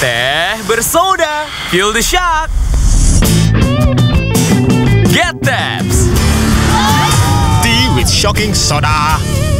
Teh bersoda. Feel the shock. Get Tabs. Tea with shocking soda.